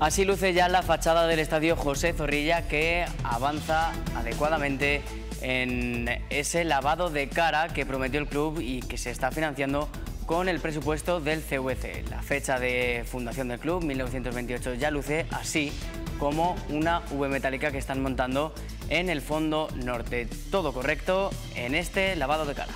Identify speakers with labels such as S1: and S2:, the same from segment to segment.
S1: Así luce ya la fachada del estadio José Zorrilla que avanza adecuadamente en ese lavado de cara que prometió el club y que se está financiando con el presupuesto del CVC. La fecha de fundación del club, 1928, ya luce así como una V metálica que están montando en el fondo norte. Todo correcto en este lavado de cara.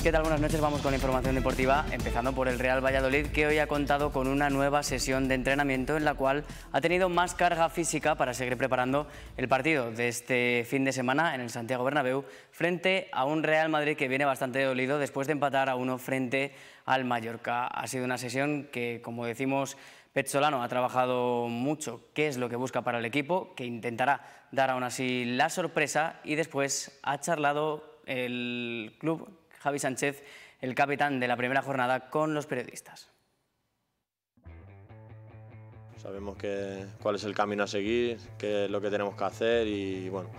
S1: ¿Qué tal? Buenas noches, vamos con la información deportiva, empezando por el Real Valladolid, que hoy ha contado con una nueva sesión de entrenamiento en la cual ha tenido más carga física para seguir preparando el partido de este fin de semana en el Santiago Bernabéu frente a un Real Madrid que viene bastante dolido después de empatar a uno frente al Mallorca. Ha sido una sesión que, como decimos, Petzolano ha trabajado mucho qué es lo que busca para el equipo, que intentará dar aún así la sorpresa y después ha charlado el club Javi Sánchez, el capitán de la primera jornada, con los periodistas.
S2: Sabemos que, cuál es el camino a seguir, qué es lo que tenemos que hacer y bueno,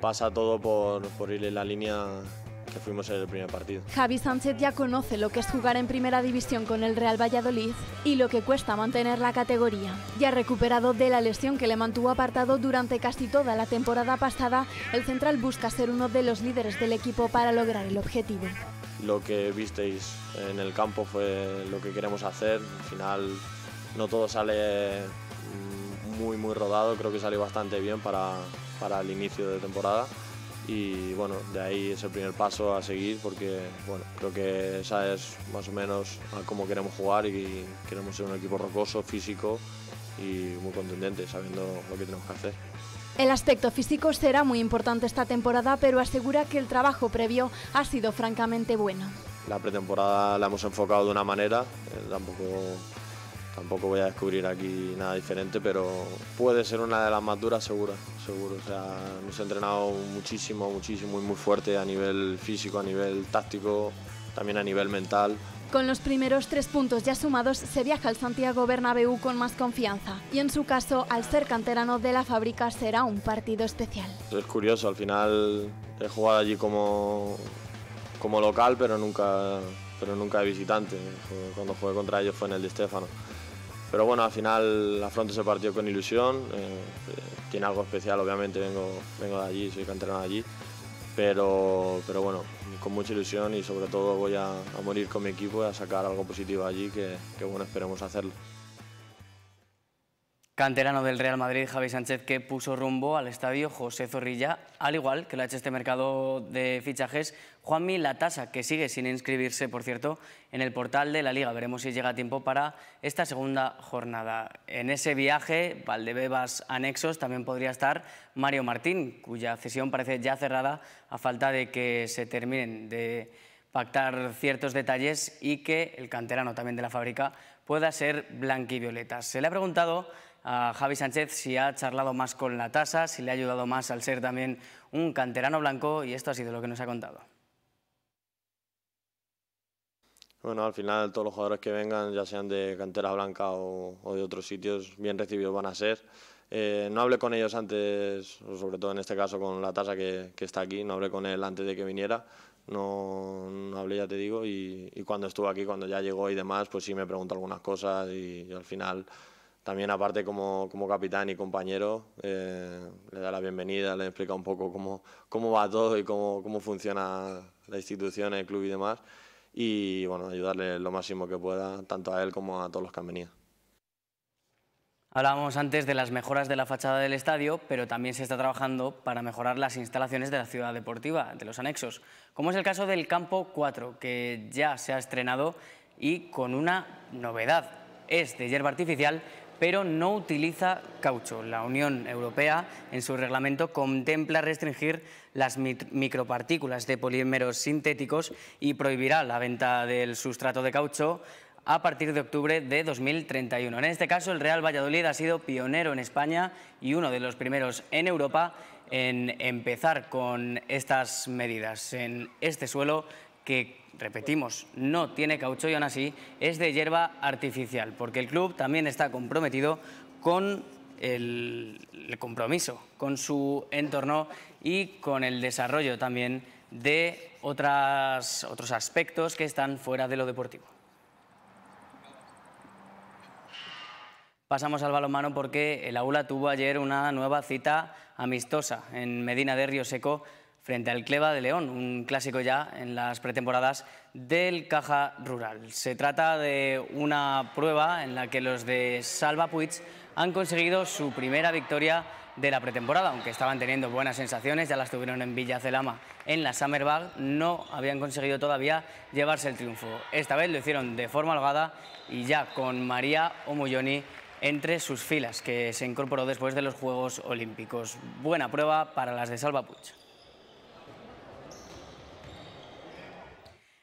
S2: pasa todo por, por ir en la línea que fuimos en el primer partido.
S3: Javi Sánchez ya conoce lo que es jugar en primera división con el Real Valladolid y lo que cuesta mantener la categoría. Ya recuperado de la lesión que le mantuvo apartado durante casi toda la temporada pasada, el central busca ser uno de los líderes del equipo para lograr el objetivo.
S2: Lo que visteis en el campo fue lo que queremos hacer. Al final no todo sale mm, muy muy rodado, creo que salió bastante bien para, para el inicio de temporada y bueno, de ahí es el primer paso a seguir porque bueno, creo que esa es más o menos a cómo queremos jugar y queremos ser un equipo rocoso, físico y muy contundente, sabiendo lo que tenemos que hacer.
S3: El aspecto físico será muy importante esta temporada, pero asegura que el trabajo previo ha sido francamente bueno.
S2: La pretemporada la hemos enfocado de una manera, eh, tampoco Tampoco voy a descubrir aquí nada diferente, pero puede ser una de las más duras seguro, seguro. O sea, hemos entrenado muchísimo, muchísimo y muy fuerte a nivel físico, a nivel táctico, también a nivel mental.
S3: Con los primeros tres puntos ya sumados, se viaja al Santiago Bernabéu con más confianza. Y en su caso, al ser canterano de la fábrica, será un partido especial.
S2: Es curioso, al final he jugado allí como, como local, pero nunca, pero nunca de visitante. Cuando jugué contra ellos fue en el Di Stefano. Pero bueno, al final afronto ese partido con ilusión. Eh, tiene algo especial, obviamente, vengo, vengo de allí, soy canterano de allí. Pero, pero bueno, con mucha ilusión y sobre todo voy a, morir con mi equipo y a sacar algo positivo allí, que bueno, esperemos hacerlo
S1: canterano del Real Madrid, Javi Sánchez, que puso rumbo al estadio José Zorrilla, al igual que lo ha hecho este mercado de fichajes, Juanmi Latasa, que sigue sin inscribirse, por cierto, en el portal de la Liga. Veremos si llega a tiempo para esta segunda jornada. En ese viaje, Valdebebas anexos, también podría estar Mario Martín, cuya cesión parece ya cerrada a falta de que se terminen de pactar ciertos detalles y que el canterano también de la fábrica pueda ser blanquivioleta. Se le ha preguntado a Javi Sánchez si ha charlado más con la tasa, si le ha ayudado más al ser también un canterano blanco y esto ha sido lo que nos ha contado.
S2: Bueno, al final todos los jugadores que vengan, ya sean de cantera blanca o, de otros sitios, bien recibidos van a ser. Eh, no hablé con ellos antes, sobre todo en este caso con la tasa que, está aquí, no hablé con él antes de que viniera, no, hablé, ya te digo, y, cuando estuvo aquí, cuando ya llegó y demás, pues sí me preguntó algunas cosas y al final también aparte como, como capitán y compañero, eh, le da la bienvenida, le explica un poco cómo, cómo va todo y cómo, cómo funciona la institución, el club y demás. Y bueno, ayudarle lo máximo que pueda, tanto a él como a todos los que han venido.
S1: Hablábamos antes de las mejoras de la fachada del estadio, pero también se está trabajando para mejorar las instalaciones de la ciudad deportiva, de los anexos, como es el caso del Campo 4, que ya se ha estrenado y con una novedad. Es de hierba artificial pero no utiliza caucho. La Unión Europea, en su reglamento, contempla restringir las micropartículas de polímeros sintéticos y prohibirá la venta del sustrato de caucho a partir de octubre de 2031. En este caso, el Real Valladolid ha sido pionero en España y uno de los primeros en Europa en empezar con estas medidas. En este suelo que repetimos, no tiene caucho y aún así es de hierba artificial, porque el club también está comprometido con el, compromiso, con su entorno y con el desarrollo también de otras, otros aspectos que están fuera de lo deportivo. Pasamos al balonmano porque el Aula tuvo ayer una nueva cita amistosa en Medina de Río Seco frente al Cleva de León, un clásico ya en las pretemporadas del Caja Rural. Se trata de una prueba en la que los de Salva Puig han conseguido su primera victoria de la pretemporada, aunque estaban teniendo buenas sensaciones, ya las tuvieron en Villa Celama en la Summer Bag, no habían conseguido todavía llevarse el triunfo. Esta vez lo hicieron de forma holgada y ya con María Omoyoni entre sus filas, que se incorporó después de los Juegos Olímpicos. Buena prueba para las de Salva Puig.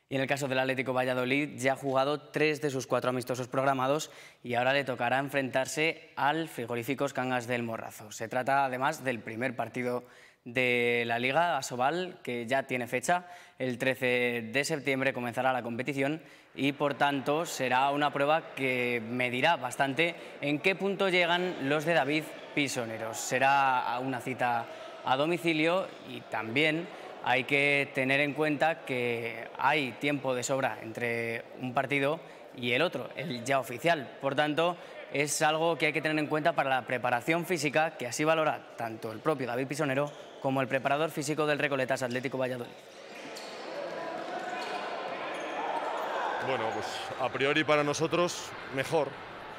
S1: Y en el caso del Atlético Valladolid ya ha jugado tres de sus cuatro amistosos programados y ahora le tocará enfrentarse al Frigoríficos Cangas del Morrazo. Se trata además del primer partido de la Liga Asobal, que ya tiene fecha. El 13 de septiembre comenzará la competición y, por tanto, será una prueba que medirá bastante en qué punto llegan los de David Pisoneros. Será una cita a domicilio y también hay que tener en cuenta que hay tiempo de sobra entre un partido y el otro, el ya oficial. Por tanto, es algo que hay que tener en cuenta para la preparación física, que así valora tanto el propio David Pisonero como el preparador físico del Recoletas Atlético Valladolid.
S4: Bueno, pues a priori para nosotros mejor.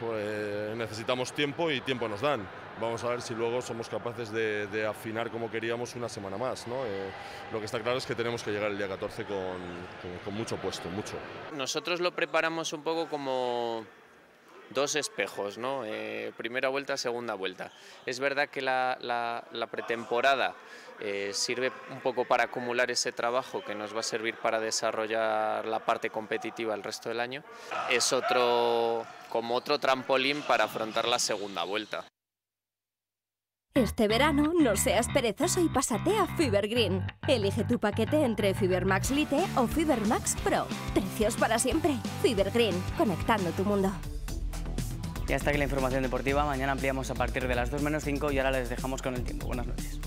S4: Pues necesitamos tiempo y tiempo nos dan. Vamos a ver si luego somos capaces de, afinar como queríamos una semana más. ¿no? Eh, lo que está claro es que tenemos que llegar el día 14 con, con mucho puesto, mucho.
S5: Nosotros lo preparamos un poco como dos espejos, ¿no? Eh, primera vuelta, segunda vuelta. Es verdad que la, pretemporada eh, sirve un poco para acumular ese trabajo que nos va a servir para desarrollar la parte competitiva el resto del año. Es otro, como otro trampolín para afrontar la segunda vuelta.
S6: Este verano, no seas perezoso y pásate a Fibergreen. Elige tu paquete entre Fibermax Lite o Fibermax Pro. Precios para siempre. Fibergreen, conectando tu mundo.
S1: Ya está aquí la información deportiva. Mañana ampliamos a partir de las 2 menos 5 y ahora les dejamos con el tiempo. Buenas noches.